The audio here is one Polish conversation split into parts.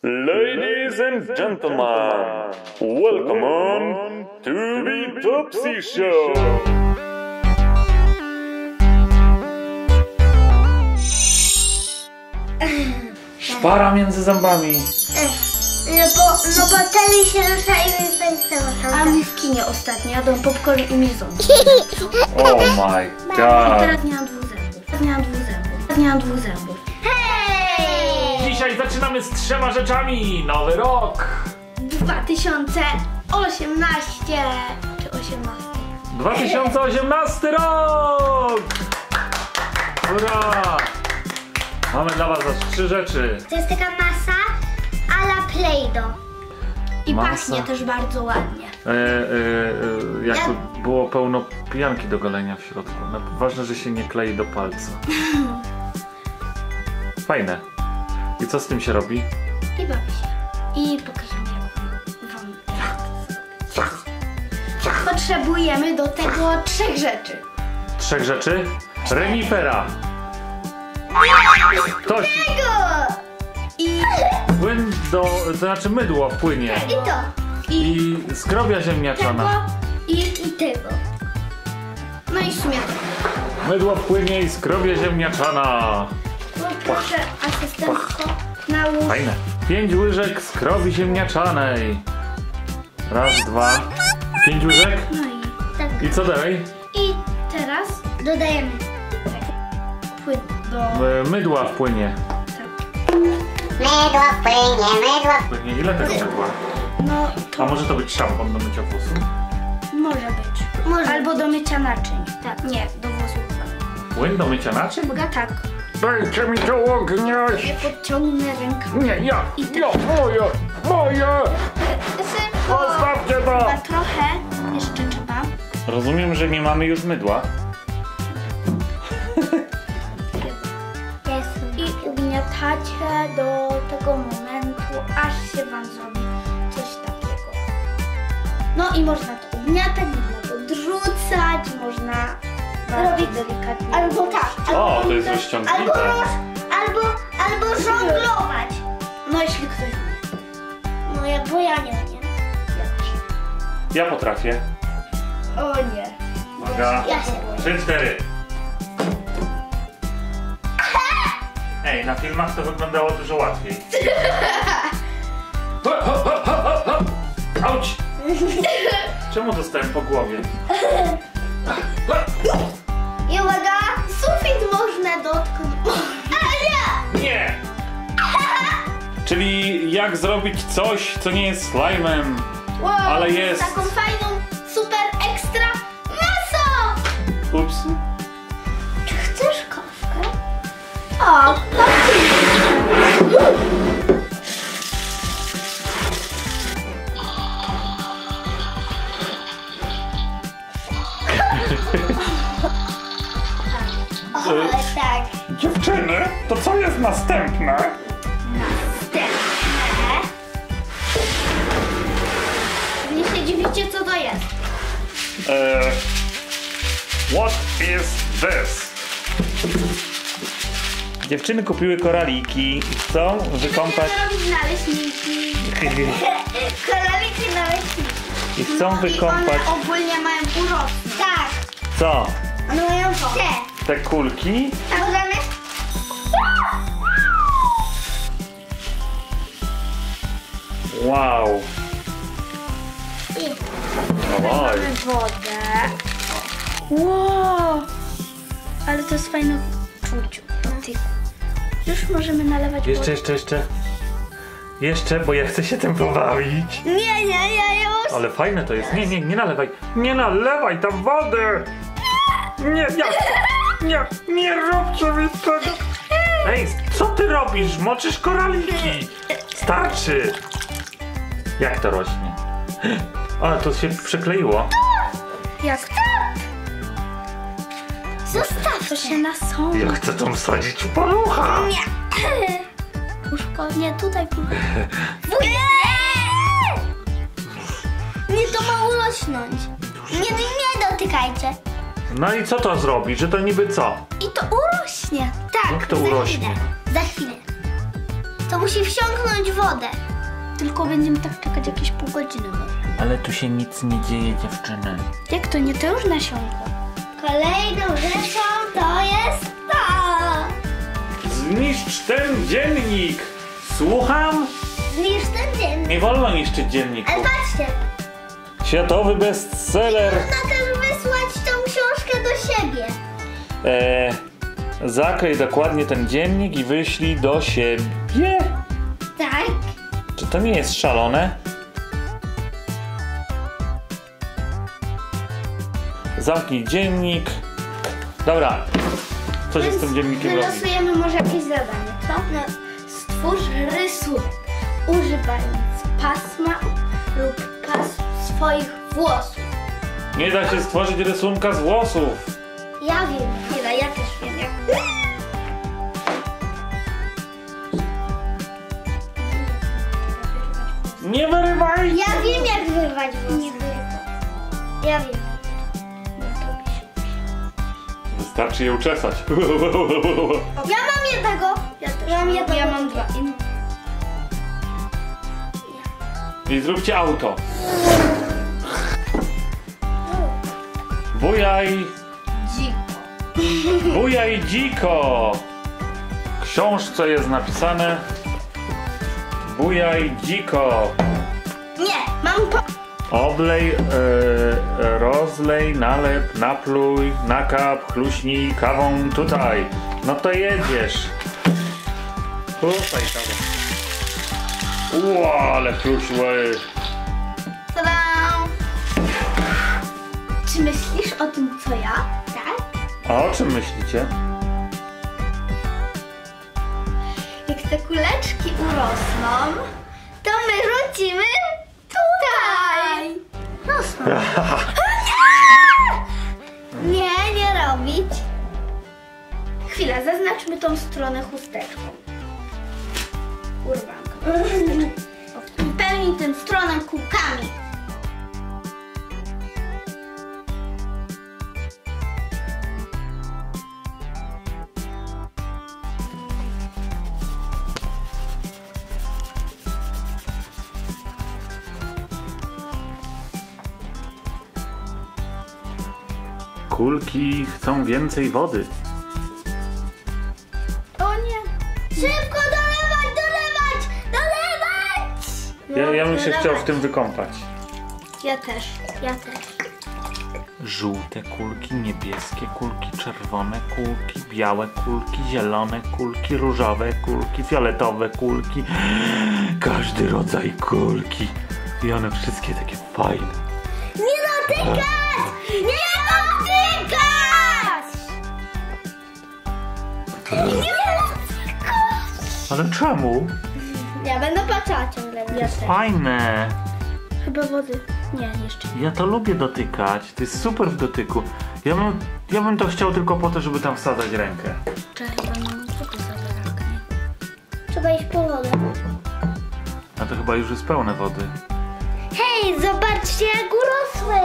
Ladies and gentlemen, welcome on to the Topsy Show. Szpara między zębami. No bo, no bo się rusza i tak samo A mi w kinie ostatnio jadą popcorn i mi ząb. Oh my god. Teraz nie mam dwóch zębów. Teraz nie mam dwóch zębów. Teraz nie mam dwóch zębów. Dzisiaj zaczynamy z trzema rzeczami. Nowy rok. 2018 czy 18? 2018 rok! Hurra! Mamy dla was aż trzy rzeczy. To jest taka masa a la Play-Doh. I Masa. pachnie też bardzo ładnie. E, e, e, jakby było pełno pijanki do golenia w środku. No, ważne, że się nie klei do palca. Fajne. I co z tym się robi? I bawi się. I pokażemy jak wam. Potrzebujemy do tego trzech rzeczy. Trzech rzeczy. Renifera. Ktoś. I, Płyn do, to znaczy mydło wpłynie. I to. i I skrobia tego ziemniaczana. i, i tego. No i to. Mydło wpłynie i skrobia ziemniaczana. Proszę asystentko, nałóż. Fajne. Pięć łyżek skrobi ziemniaczanej. Raz, dwa. Pięć łyżek. No i Tak. I co dalej? I teraz Dodajemy. płyn do... E, Mydła wpłynie. Mydło płynie, mydło. Wpłynie. Ile tego mydła? No A może to być szampon do mycia włosów? może być. Może. Albo do mycia naczyń. Tak. Nie, do włosów. Płyn do mycia naczyń? Tak. Dajcie mi to ogniać! Ja podciągnę rękawem. Nie, ja! Ja! Moje! Moje! Szybko. Zostawcie to! Chyba trochę jeszcze trzeba. Rozumiem, że nie mamy już mydła. Jest. I ugniatacie do tego momentu, aż się wam zrobi coś takiego. No i można to ugniatać, Robić- delikatnie. Albo tak. O, Albo to jest rozciągliwe. Albo roz, albo, albo żonglować. No jeśli ktoś umie. No ja, bo ja nie umiem. Ja potrafię. O nie. Uwaga. Ja się boję. Trzy, cztery. Ej, na filmach to wyglądało dużo łatwiej. Auć! Czemu dostałem po głowie? Czyli jak zrobić coś, co nie jest slime'em, Wow, ale jest... Taką fajną, super ekstra masą! Ups. Czy chcesz kawkę? O, O, Y- tak. Dziewczyny, to co jest następne? Dziwicie co to jest. Eee, what is this? Dziewczyny kupiły koraliki i chcą wykąpać naleśniki. Koraliki na leśniku. i chcą I wykąpać one ogólnie mają urosnąć. Tak. co? One mają te. Te kulki? A możemy? Wow. Mamy wodę. Wow! Ale to jest fajne czuciu. dotyku. Już możemy nalewać Jeszcze, wodę. jeszcze, jeszcze. Jeszcze, bo ja chcę się tym pobawić. Nie, nie, ja już. Ale fajne to jest. Nie, nie, nie nalewaj. Nie nalewaj tam wody! Nie, ja, nie, nie róbcie mi tego. Ej, co ty robisz? Moczysz koraliki. Starczy. Jak to rośnie? Ale to się przykleiło. Jak Zostaw to się nasączy. Ja chcę tam wsadzić w palucha. Nie. Puszko, nie tutaj puszko. Nie! Nie, to ma urosnąć. Nie, nie dotykajcie. No i co to zrobi? Że to niby co? I to urośnie. Tak. Jak to za urośnie? Chwilę. Za chwilę. To musi wsiąknąć wodę. Tylko będziemy tak czekać jakieś pół godziny może. Ale tu się nic nie dzieje, dziewczyny. Jak to nie, to już nasiąkło. Kolejną rzeczą to jest to. Zniszcz ten dziennik! Słucham? Zniszcz ten dziennik. Nie wolno niszczyć dzienników. Ale patrzcie, Światowy bestseller. można też wysłać tą książkę do siebie. E, zaklej dokładnie ten dziennik i wyślij do siebie. Tak. Czy to nie jest szalone? Zamknij dziennik. Dobra. Co się z tym dziennikiem robi? Wylosujemy może jakieś zadanie, co? No, Stwórz rysunek, używając pasma lub pas swoich włosów. Nie da się stworzyć rysunka z włosów. ja wiem. Nie da, ja też wiem jak. Nie wyrywaj! Ja wiem jak wyrwać włosy. Nie wyrywaj. Ja wiem. Wystarczy je uczesać. Ja mam jednego. Ja też Ja mam jednego. Ja mam dwa. I I zróbcie auto. Bujaj, dziko. bujaj dziko. W książce jest napisane Bujaj dziko. Nie, mam po... Oblej, e, rozlej, nalep, napluj, nakap, chluśnij kawą tutaj. No to jedziesz. Tutaj kawą. Ło, ale chluśły. Czy myślisz o tym, co ja? Tak? A o czym myślicie? Jak te kuleczki urosną, to my. Rosną. Nie, nie robić. Chwila, zaznaczmy tą stronę chusteczką. Urwanką. Pełni tę stronę kółkami. Kulki chcą więcej wody. O nie. Szybko dolewać, dolewać, dolewać! Ja, ja bym się dolewać. chciał w tym wykąpać. Ja też. Ja też. Żółte kulki, niebieskie kulki, czerwone kulki, białe kulki, zielone kulki, różowe kulki, fioletowe kulki. Każdy rodzaj kulki. I one wszystkie takie fajne. Nie dotykać! Nie dotykać! Nie dotykać! Ale czemu? Ja będę patrzała ciągle Ja to. też. Fajne. Chyba wody. Nie, jeszcze. Ja to lubię dotykać. To jest super w dotyku. Ja bym, ja bym to chciał tylko po to, żeby tam wsadzać rękę. Czekaj, no co to za brak? Trzeba iść po wodę. A to chyba już jest pełne wody. Hej, zobaczcie jak urosły!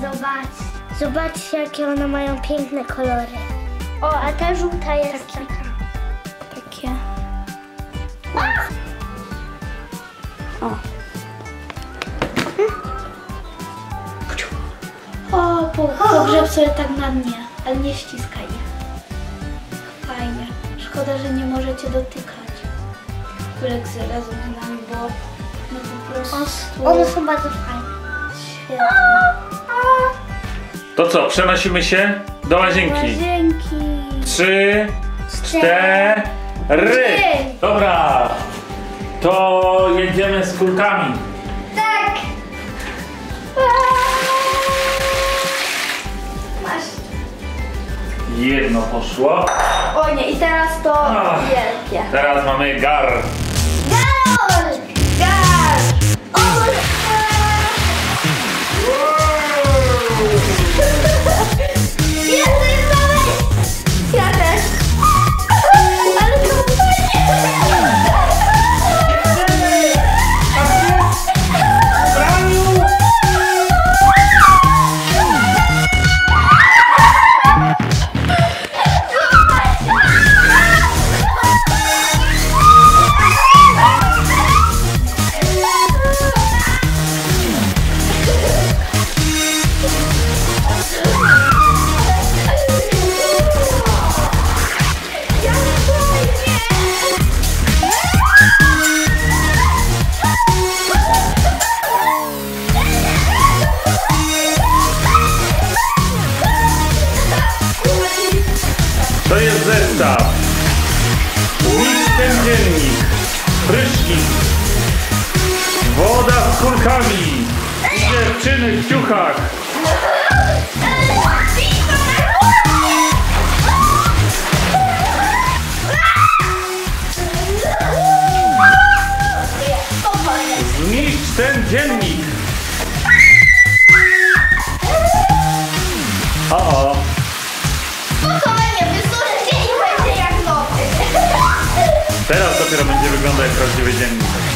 Zobacz. Zobaczcie jakie one mają piękne kolory. O, a ta żółta jest taka. Takie. O, po, pogrzeb sobie tak na dnie, ale nie ściskaj. Fajnie. Szkoda, że nie możecie dotykać kulek z rezonami, bo no po prostu One są bardzo fajne. świetne. To co, przenosimy się do łazienki. Łazienki. Trzy, cztery. Dobra. To jedziemy z kulkami. Tak! Masz. Jedno poszło. O nie, i teraz to Ach. wielkie. Teraz mamy gar. Gar! To jest zestaw. Ten dziennik. Prysznic. Woda z kulkami. I dziewczyny w ciuchach. Zniszcz ten dziennik. O, o. wysłuchajcie i będzie jak